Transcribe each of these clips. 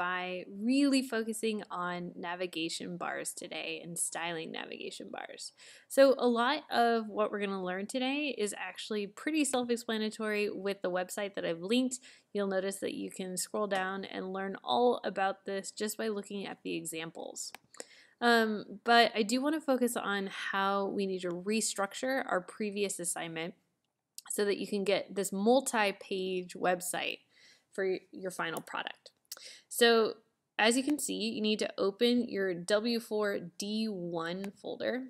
by really focusing on navigation bars today and styling navigation bars. So, a lot of what we're going to learn today is actually pretty self explanatory with the website that I've linked. You'll notice that you can scroll down and learn all about this just by looking at the examples. Um, but I do want to focus on how we need to restructure our previous assignment so that you can get this multi page website for your final product. So, as you can see, you need to open your W4D1 folder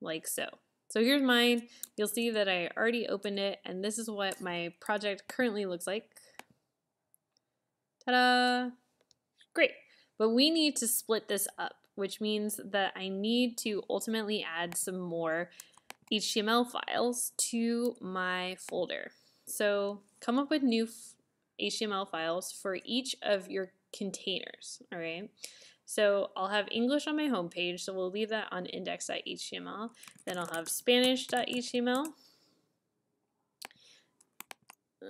like so. So here's mine. You'll see that I already opened it, and this is what my project currently looks like. Ta-da! Great. But we need to split this up, which means that I need to ultimately add some more HTML files to my folder. So come up with new HTML files for each of your containers, all right? So I'll have English on my home page, so we'll leave that on index.html. Then I'll have Spanish.html, uh,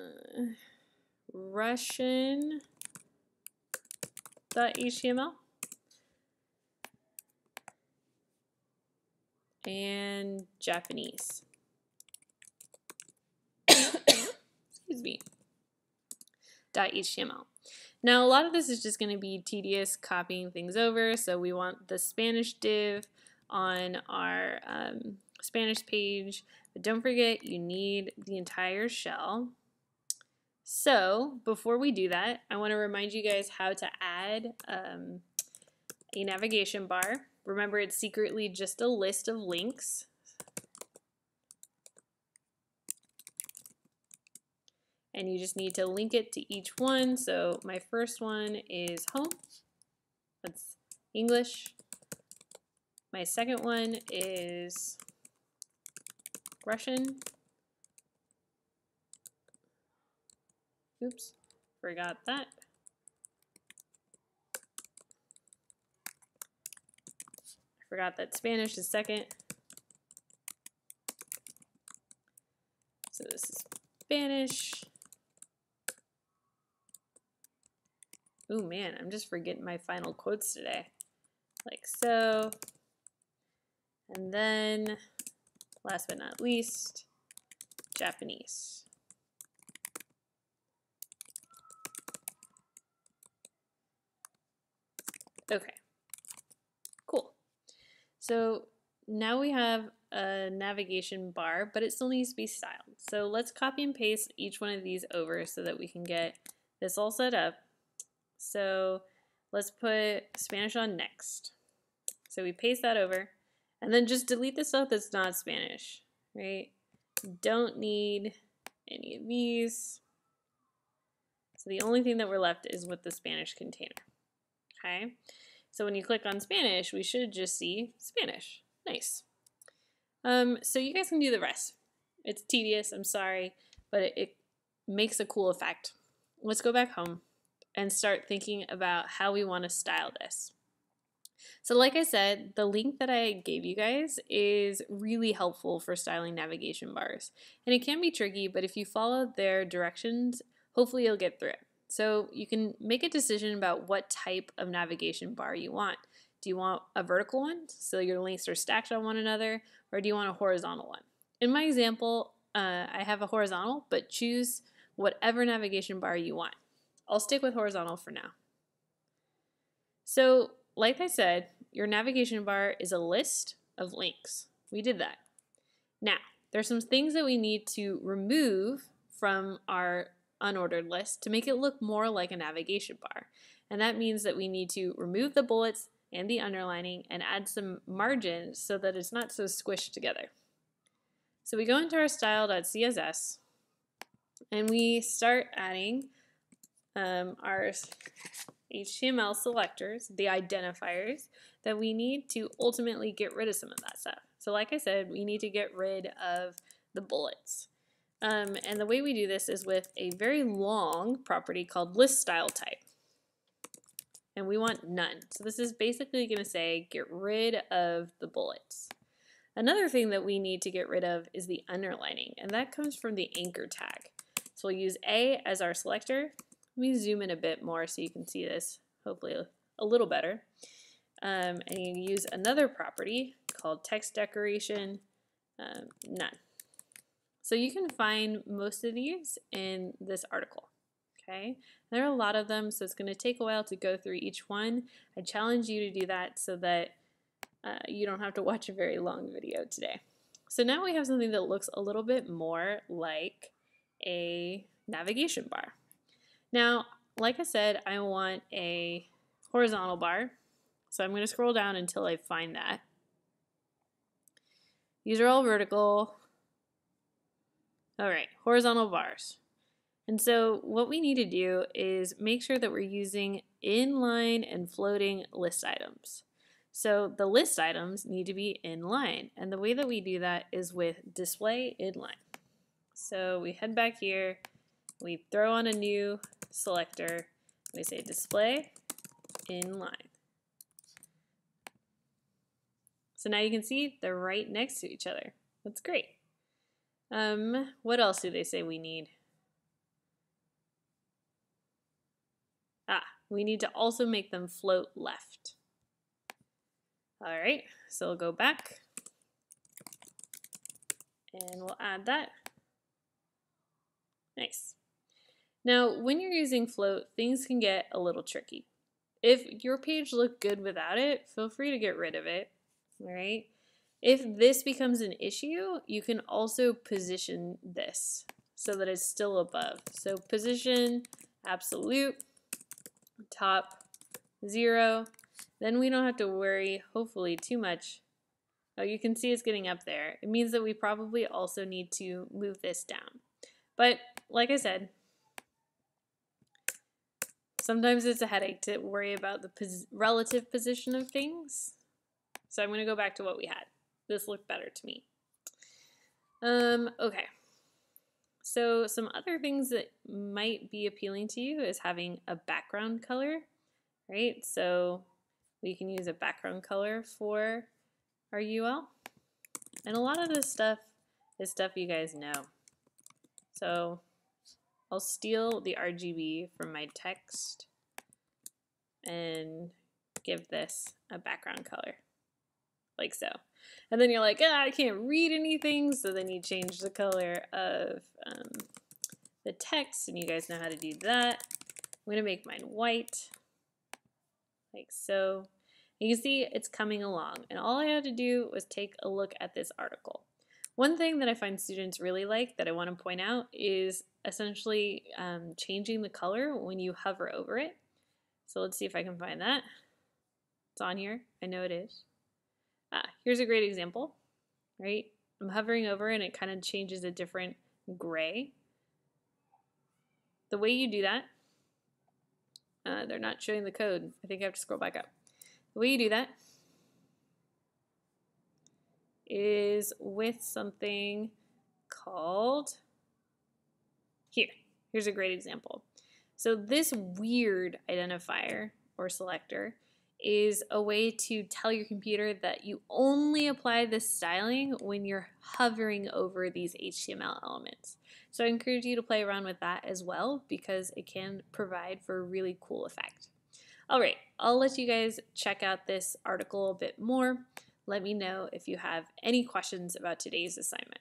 Russian.html, and Japanese. Excuse me. Now, a lot of this is just going to be tedious copying things over, so we want the Spanish div on our um, Spanish page, but don't forget you need the entire shell. So, before we do that, I want to remind you guys how to add um, a navigation bar. Remember, it's secretly just a list of links. And you just need to link it to each one. So my first one is home. That's English. My second one is Russian. Oops, forgot that. I forgot that Spanish is second. So this is Spanish. Oh man, I'm just forgetting my final quotes today. Like so. And then, last but not least, Japanese. Okay. Cool. So now we have a navigation bar, but it still needs to be styled. So let's copy and paste each one of these over so that we can get this all set up. So let's put Spanish on next. So we paste that over and then just delete the stuff that's not Spanish, right? Don't need any of these. So the only thing that we're left is with the Spanish container, okay? So when you click on Spanish, we should just see Spanish. Nice. Um, so you guys can do the rest. It's tedious, I'm sorry, but it, it makes a cool effect. Let's go back home and start thinking about how we want to style this. So like I said, the link that I gave you guys is really helpful for styling navigation bars. And it can be tricky, but if you follow their directions, hopefully you'll get through it. So you can make a decision about what type of navigation bar you want. Do you want a vertical one, so your links are stacked on one another, or do you want a horizontal one? In my example, uh, I have a horizontal, but choose whatever navigation bar you want. I'll stick with horizontal for now. So, like I said, your navigation bar is a list of links. We did that. Now, there's some things that we need to remove from our unordered list to make it look more like a navigation bar. And that means that we need to remove the bullets and the underlining and add some margin so that it's not so squished together. So we go into our style.css and we start adding um, our HTML selectors, the identifiers, that we need to ultimately get rid of some of that stuff. So like I said, we need to get rid of the bullets. Um, and the way we do this is with a very long property called list style type. And we want none. So this is basically going to say get rid of the bullets. Another thing that we need to get rid of is the underlining, and that comes from the anchor tag. So we'll use A as our selector. Let me zoom in a bit more so you can see this hopefully a, little better. Um, and you use another property called text decoration, um, none. So you can find most of these in this article. Okay, there are a lot of them, so it's going to take a while to go through each one. I challenge you to do that so that uh, you don't have to watch a very long video today. So now we have something that looks a little bit more like a navigation bar. Now, like I said, I want a horizontal bar. So I'm going to scroll down until I find that. These are all vertical. All right, horizontal bars. And so what we need to do is make sure that we're using inline and floating list items. So the list items need to be inline. And the way that we do that is with display inline. So we head back here, we throw on a new selector, we say display inline. So now you can see they're right next to each other. That's great. Um, what else do they say we need? Ah, we need to also make them float left. All right, so we'll go back and we'll add that. Nice. Now, when you're using float, things can get a little tricky. If your page looked good without it, feel free to get rid of it, right? If this becomes an issue, you can also position this so that it's still above. So position absolute, top zero, then we don't have to worry, hopefully, too much. Oh, you can see it's getting up there. It means that we probably also need to move this down. But like I said, sometimes it's a headache to worry about the pos relative position of things. So I'm going to go back to what we had. This looked better to me. Um, okay. So some other things that might be appealing to you is having a background color, right? So we can use a background color for our UL. And a lot of this stuff is stuff you guys know. So I'll steal the RGB from my text and give this a background color, like so. And then you're like, ah, I can't read anything, so then you change the color of um, the text, and you guys know how to do that. I'm to make mine white like so. You can see it's coming along and all I had to do was take a look at this article. One thing that I find students really like that I want to point out is essentially um, changing the color when you hover over it. So let's see if I can find that. It's on here. I know it is. Ah, here's a great example, right? I'm hovering over and it kind of changes a different gray. The way you do that uh, they're not showing the code. I think I have to scroll back up. The way you do that is with something called here. Here's a great example. So this weird identifier or selector is a way to tell your computer that you only apply this styling when you're hovering over these HTML elements. So I encourage you to play around with that as well because it can provide for a really cool effect. All right, I'll let you guys check out this article a bit more. Let me know if you have any questions about today's assignment.